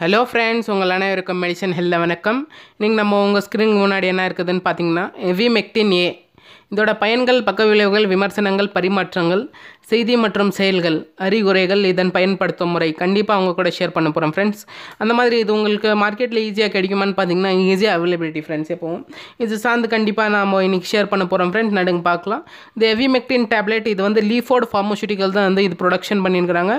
Hello friends உங்கள் அனைவருக்கும் medicine ஹெல்ல வணக்கம். நீங்கள் நம்ம உங்கள் ஸ்க்ரீனுக்கு முன்னாடி என்ன இருக்குதுன்னு பார்த்தீங்கன்னா எவிமெக்டின் ஏ இதோட பயன்கள் பக்க விளைவுகள் விமர்சனங்கள் பரிமாற்றங்கள் செய்தி மற்றும் செயல்கள் அறிகுறைகள் இதன் பயன்படுத்தும் முறை. கண்டிப்பாக அவங்க கூட ஷேர் பண்ண போகிறோம் ஃப்ரெண்ட்ஸ் அந்த மாதிரி இது உங்களுக்கு மார்க்கெட்டில் ஈஸியாக கிடைக்குமான்னு பார்த்தீங்கன்னா ஈஸியாக அவைலபிலிட்டி ஃப்ரெண்ட்ஸ் எப்போவும். இது சார்ந்து கண்டிப்பாக நாம் இன்றைக்கி ஷேர் பண்ண போகிறோம் ஃப்ரெண்ட்ஸ் நடுங்க பார்க்கலாம் இந்த எவிமெக்டின் டேப்லெட் இது வந்து லீஃபோர்ட் ஃபார்மசூட்டிக்கல் தான் வந்து இது ப்ரொடக்ஷன் பண்ணியிருக்கிறாங்க.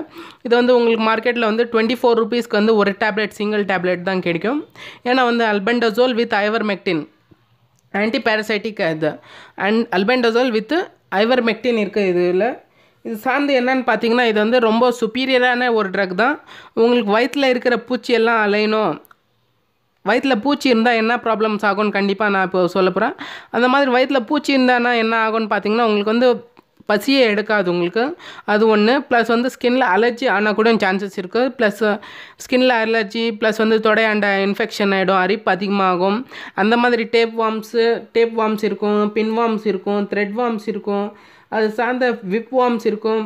இது வந்து உங்களுக்கு மார்க்கெட்டில் வந்து டுவெண்ட்டி ஃபோர் ருபீஸ்க்கு வந்து ஒரு டேப்லெட் சிங்கிள் டேப்லெட் தான் கிடைக்கும். ஏன்னா வந்து அல்பெண்டசோல் வித் ஐவர்மெக்டின் ஆன்டிபேரசைட்டிக் இது அண்ட் அல்பெண்டசோல் வித்து ஐவர்மெக்டின் இருக்குது இதில். இது சார்ந்து என்னன்னு பார்த்தீங்கன்னா இது வந்து ரொம்ப சுப்பீரியரான ஒரு ட்ரக் தான். உங்களுக்கு வயிற்றில் இருக்கிற பூச்சியெல்லாம் அலையணும். வயிற்றில் பூச்சி இருந்தால் என்ன ப்ராப்ளம்ஸ் ஆகும்னு கண்டிப்பாக நான் இப்போ சொல்ல போகிறேன் அந்த மாதிரி வயிற்றில் பூச்சி இருந்தானா என்ன ஆகும்னு பார்த்தீங்கன்னா உங்களுக்கு வந்து பசியே எடுக்காது உங்களுக்கு. அது ஒன்று ப்ளஸ் வந்து ஸ்கின்ல அலர்ஜி ஆனால் கூட சான்சஸ் இருக்குது ப்ளஸ் ஸ்கின்ல அலர்ஜி ப்ளஸ் வந்து தொடையாண்ட இன்ஃபெக்ஷன் ஆகிடும் அரிப்பு அதிகமாகும். அந்த மாதிரி டேப் வார்ம்ஸு டேப் வார்ம்ஸ் இருக்கும் பின் வார்ம்ஸ் இருக்கும் த்ரெட் வார்ம்ஸ் இருக்கும். அது சார்ந்த விப் வார்ம்ஸ் இருக்கும்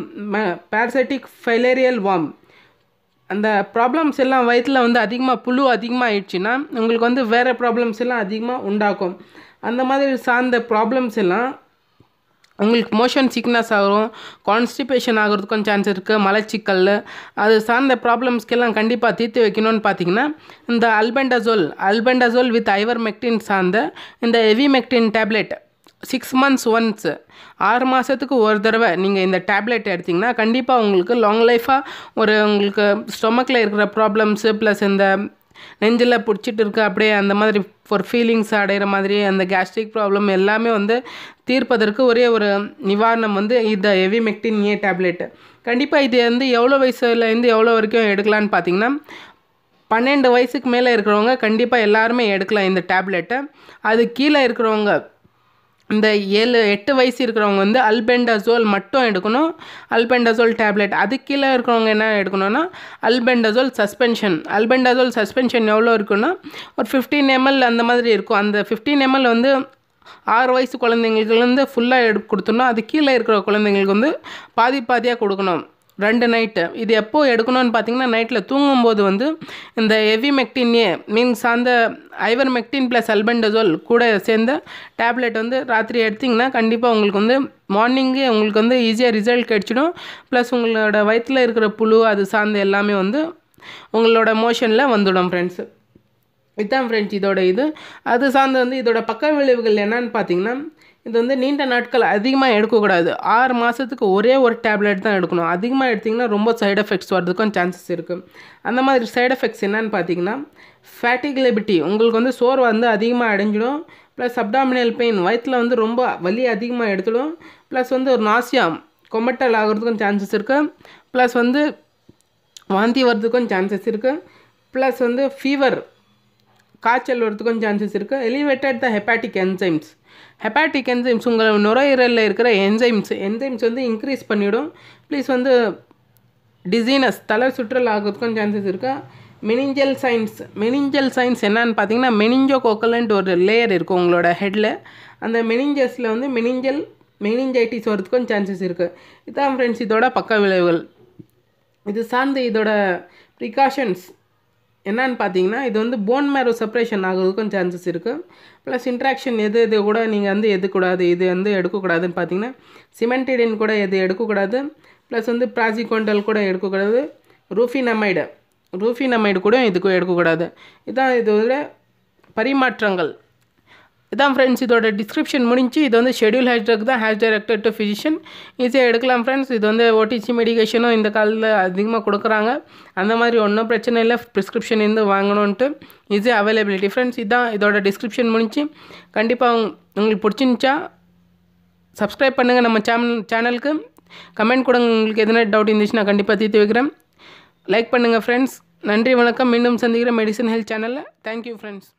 பேரசைட்டிக் ஃபைலேரியல் வார்ம் அந்த ப்ராப்ளம்ஸ் எல்லாம் வயிற்றில் வந்து அதிகமாக புழு அதிகமாக ஆயிடுச்சுன்னா உங்களுக்கு வந்து வேறு ப்ராப்ளம்ஸ் எல்லாம் அதிகமாக உண்டாக்கும். அந்த மாதிரி சார்ந்த ப்ராப்ளம்ஸ் எல்லாம் உங்களுக்கு மோஷன் சிக்னஸ் ஆகும் கான்ஸ்டிபேஷன் ஆகிறதுக்கும் சான்ஸ் இருக்குது மலச்சிக்கல் அது சார்ந்த ப்ராப்ளம்ஸ்க்கெல்லாம் கண்டிப்பாக தீர்த்து வைக்கணும்னு பார்த்தீங்கன்னா இந்த அல்பெண்டசோல் அல்பெண்டசோல் வித் ஐவர் மெக்டின் சார்ந்த இந்த ivermectin tablet six months once ஆறு மாதத்துக்கு ஒரு தடவை நீங்கள் இந்த டேப்லெட் எடுத்திங்கன்னா கண்டிப்பாக உங்களுக்கு லாங் லைஃபாக ஒரு உங்களுக்கு ஸ்டொமக்கில் இருக்கிற ப்ராப்ளம்ஸு ப்ளஸ் இந்த நெஞ்சில் பிடிச்சிட்டு இருக்க. அப்படியே அந்த மாதிரி ஒரு ஃபீலிங்ஸ் அடைகிற மாதிரி அந்த கேஸ்ட்ரிக் ப்ராப்ளம் எல்லாமே வந்து தீர்ப்பதற்கு ஒரே ஒரு நிவாரணம் வந்து இந்த எவிமெக்டின் ஏ டேப்லெட்டு கண்டிப்பாக இது வந்து எவ்வளோ வயசுலேருந்து எவ்வளோ வரைக்கும் எடுக்கலான்னு பார்த்தீங்கன்னா பன்னெண்டு வயசுக்கு மேலே இருக்கிறவங்க கண்டிப்பாக எல்லாருமே எடுக்கலாம் இந்த டேப்லெட்டை அது கீழே இருக்கிறவங்க இந்த ஏழு எட்டு வயசு இருக்கிறவங்க வந்து அல்பெண்டசோல் மட்டும் எடுக்கணும். அல்பெண்டசோல் டேப்லெட் அது கீழே இருக்கிறவங்க என்ன எடுக்கணும்னா அல்பெண்டசோல் சஸ்பென்ஷன் அல்பெண்டசோல் சஸ்பென்ஷன் எவ்வளோ இருக்குன்னா ஒரு ஃபிஃப்டீன் எம்எல் அந்த மாதிரி இருக்கும். அந்த ஃபிஃப்டீன் எம்எல் வந்து ஆறு வயசு குழந்தைங்களுக்குலேருந்து ஃபுல்லாக எடு கொடுத்தோம்னா அது கீழே இருக்கிற குழந்தைங்களுக்கு வந்து பாதி பாதியாக கொடுக்கணும். ரெண்டு நைட்டு இது எப்போ எடுக்கணும்னு பார்த்தீங்கன்னா நைட்டில் தூங்கும்போது வந்து இந்த எவிமெக்டின் ஏ மீன்ஸ் அந்த ஐவர்மெக்டின் ப்ளஸ் அல்பெண்டசோல் கூட சேர்ந்த டேப்லெட் வந்து ராத்திரி எடுத்திங்கன்னா கண்டிப்பாக உங்களுக்கு வந்து மார்னிங்கே உங்களுக்கு வந்து ஈஸியாக ரிசல்ட் கிடச்சிடும். ப்ளஸ் உங்களோட வயிற்றில் இருக்கிற புழு அது சார்ந்த எல்லாமே வந்து உங்களோட மோஷனில் வந்துடும் ஃப்ரெண்ட்ஸு இதுதான் ஃப்ரெண்ட்ஸ் இதோட இது. அது சார்ந்து வந்து இதோட பக்க விளைவுகள் என்னன்னு பார்த்தீங்கன்னா இது வந்து நீண்ட நாட்கள் அதிகமாக எடுக்கக்கூடாது. ஆறு மாதத்துக்கு ஒரே ஒரு டேப்லெட் தான் எடுக்கணும். அதிகமாக எடுத்திங்கன்னா ரொம்ப சைடு எஃபெக்ட்ஸ் வரதுக்கும் சான்சஸ் இருக்குது அந்த மாதிரி சைடு எஃபெக்ட்ஸ் என்னன்னு பார்த்தீங்கன்னா ஃபேட்டிகிலபிலிட்டி உங்களுக்கு வந்து சோறு வந்து அதிகமாக அடைஞ்சிடும். ப்ளஸ் அப்டாமினல் பெயின் வயிற்றில் வந்து ரொம்ப வலி அதிகமாக எடுத்துடும். ப்ளஸ் வந்து ஒரு நாசியம் கொமட்டல் ஆகிறதுக்கும் சான்சஸ் இருக்குது ப்ளஸ் வந்து வாந்தி வர்றதுக்கும் சான்சஸ் இருக்குது ப்ளஸ் வந்து ஃபீவர் காய்ச்சல் வரதுக்கும் சான்சஸ் இருக்குது elevated the hepatic enzymes hepatic enzymes உங்கள் நுரையீரலில் இருக்கிற என்சைம்ஸ் என்சைம்ஸ் வந்து இன்க்ரீஸ் பண்ணிவிடும் ப்ளீஸ் வந்து டிசீனஸ் தலை சுற்றல் ஆகிறதுக்கும் சான்சஸ் இருக்குது மெனிஞ்சல் சைன்ஸ் மெனிஞ்சல் சைன்ஸ் என்னன்னு பார்த்தீங்கன்னா மெனிஞ்சோ கோக்கலன்ட்டு ஒரு லேயர் இருக்கும் உங்களோட ஹெட்டில் அந்த மெனிஞ்சஸில் வந்து மெனிஞ்சல் மெனிஞ்சைட்டிஸ் வரதுக்கும் சான்சஸ் இருக்குது இதுதான் ஃப்ரெண்ட்ஸ் இதோட பக்க விளைவுகள். இது சார்ந்து இதோட ப்ரிகாஷன்ஸ் என்னன்னு பார்த்தீங்கன்னா இது வந்து போன் மேரோ செப்பரேஷன் ஆகிறதுக்கும் சான்சஸ் இருக்குது ப்ளஸ் இன்ட்ராக்ஷன் எது எது கூட நீங்கள் வந்து எதுக்கூடாது இது வந்து எடுக்கக்கூடாதுன்னு பார்த்தீங்கன்னா சிமெண்டிடின் கூட எது எடுக்கக்கூடாது. ப்ளஸ் வந்து ப்ராசிகோண்டல் கூட எடுக்கக்கூடாது. ரூஃபினமைடு ரூஃபினமைடு கூட இதுக்கு எடுக்கக்கூடாது. இதுதான் இதோட பரிமாற்றங்கள். இதான் ஃப்ரெண்ட்ஸ் இதோட டிஸ்கிரிப்ஷன் முடிஞ்சு இது வந்து ஷெடியூல் ஹேஷ்டாக் தான் ஹேஷ் டைரக்டர் டு ஃபிசிஷியன் ஈஸியாக எடுக்கலாம் ஃப்ரெண்ட்ஸ் இது வந்து ஓடிசி மெடிகேஷனும் இந்த காலத்தில் அதிகமாக கொடுக்குறாங்க. அந்த மாதிரி ஒன்றும் பிரச்சனை இல்லை. ப்ரிஸ்கிரிப்ஷன் இருந்து வாங்கணுன்ட்டு ஈஸியாக அவைலபிலிட்டி ஃப்ரெண்ட்ஸ் இதான் இதோட டிஸ்கிரிப்ஷன் முடிஞ்சு. கண்டிப்பாக உங்களுக்கு பிடிச்சிருந்துச்சா சப்ஸ்கிரைப் பண்ணுங்கள் நம்ம சேனல் சேனலுக்கு கமெண்ட் கொடுங்க உங்களுக்கு எதனா டவுட் இருந்துச்சுன்னா கண்டிப்பாக தீர்த்து வைக்கிறேன். லைக் பண்ணுங்கள் ஃப்ரெண்ட்ஸ் நன்றி வணக்கம். மீண்டும் சந்திக்கிறேன். மெடிசன் ஹெல்த் சேனலில் தேங்க்யூ ஃப்ரெண்ட்ஸ்